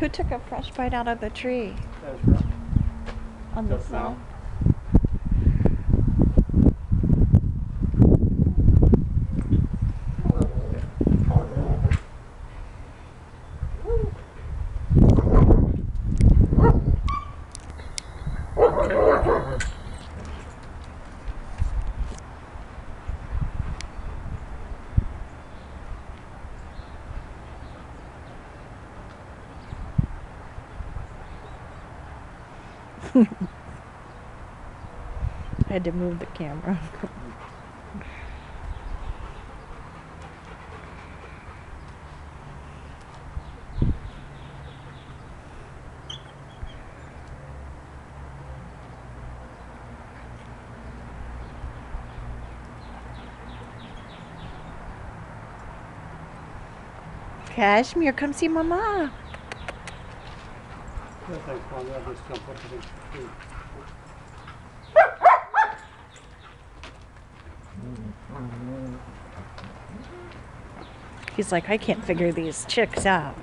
Who took a fresh bite out of the tree Ezra. on the Just side? I had to move the camera. Kashmir, come see Mama. He's like, I can't figure these chicks out.